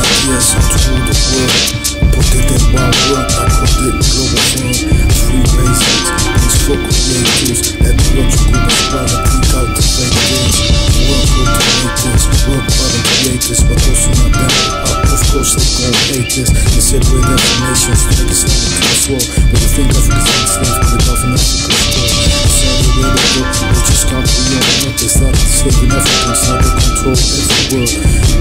ideas to the world. Put it in my work, I put it glorifying free basics. These folk creators, ecological to pick out the fake things. Work automators, work the creators, but also not them. Of course, they gon' hate this. They separate definitions, like it's not a sword. But you think Africa's like slaves, but the government Africa's the They just can't be on it. They started never Africans out of control. It's the world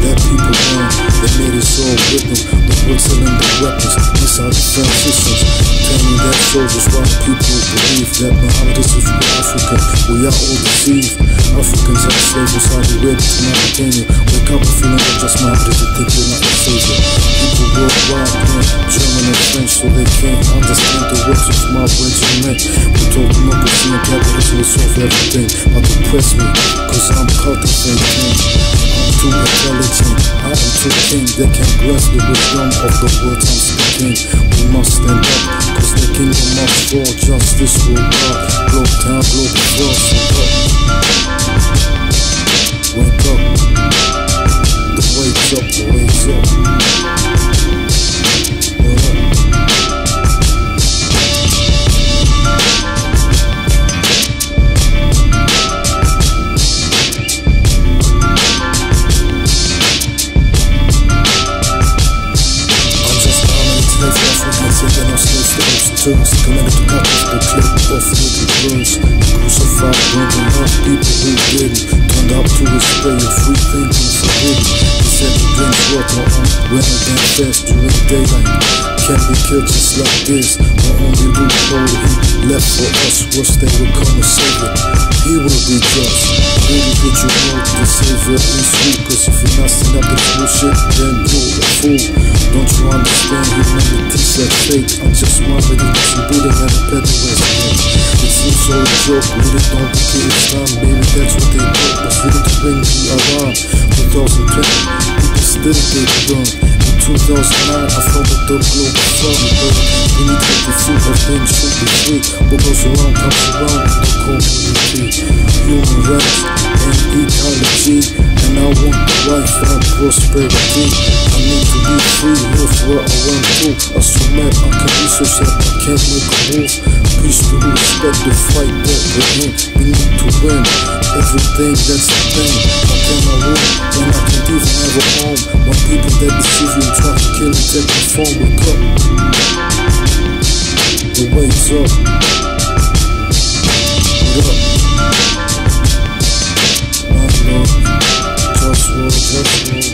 that people want they made us all them. The world's selling their weapons, missile defense systems. Training their soldiers while people believe that Muhammad is for Africa. We are all deceived. Africans are slaves in Saudi Arabia to Mauritania. Wake up and feeling that just is a think you're not a savior. People worldwide learn German and French so they can't understand the words of my regiment. We told democracy and capitalism will solve everything. But depress me, cause I'm cultivating. Too intelligent, I am too king. They can grasp the wisdom of the words I'm speaking. We must stand up, cause the kingdom must fall. Justice will rise. Globe town, globe cross. Wake to those Turks Commanded to cut the clip off with the girls Crucified, bringing up people who didn't Turned out to his way of free thinking forbidden. He said he drinks water on. Running damn fast during daylight. Can't be killed just like this? The only loophole he left for us was that we're gonna save it. He will be just Really did you know the savior is sweet Cause if you're not stand up to bullshit then you're a fool. Don't you understand humanity said fake I'm just Buddha and a pedal resident It seems a joke, really don't think it time Maybe that's what they want, but feeling to bring me around 2020, people still get burned In 2009, I felt the global flood But we need to the food that things should be free What goes around comes around the community Human rights and ecology And I want life and prosperity I need to be free, live where I want to. I submit, I can be so sad, I can't make a move. Peace to respect the fight that we're We need to win everything that's the thing. How can I win when I can't have a home? When people that deceive you try to kill and take your phone. Wake up. The wake's up. What up? Crazy,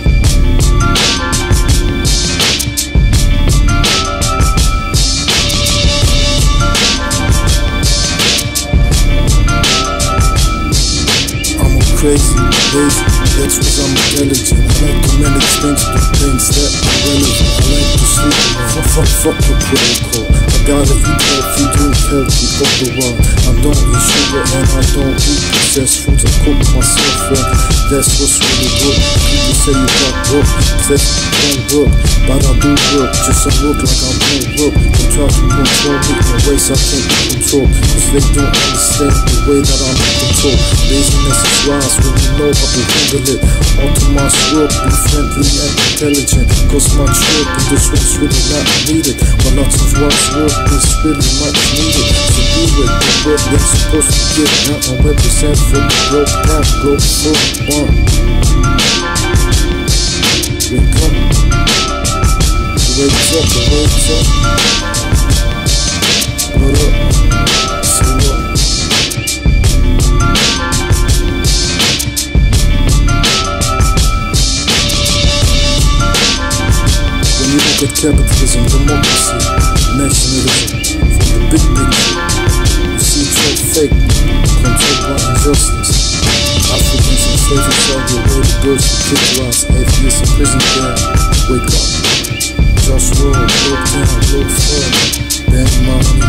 lazy, that's cause I'm intelligent. I like to manage things, do things that are relevant. I like to sleep around, fuck, fuck the protocol. I gotta eat healthy, drink healthy, wrong. I don't eat sugar and I don't eat processed foods. I cook myself and that's what's really good. People say you got work, that don't work, but I do work. Just I look like I don't work. They try to control me in ways I can't control, cause they don't understand the way that I'm in control. Laziness is wise when you know how to handle it. All to my work, be friendly and intelligent. Cause my trip this world's really not needed. But lots of what's work is really much needed. So do it the work that's supposed to get out and represent for the globe, not globe for one. Come. The wake's up, the wake's up. What up? When you look at capitalism, democracy, nationalism, from the big picture, you see it's all fake, by injustice. Africans enslaved inside your way, the girls who kick atheists in prison camp. Wake up. Just roll, low down, low fun. Damn money,